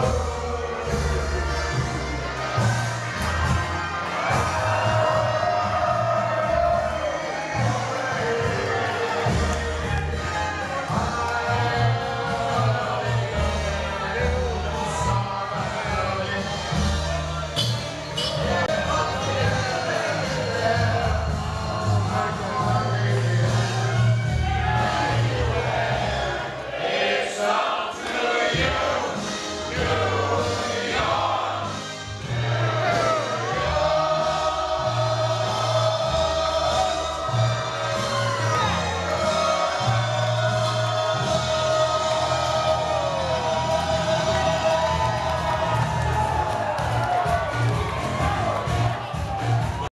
Woo!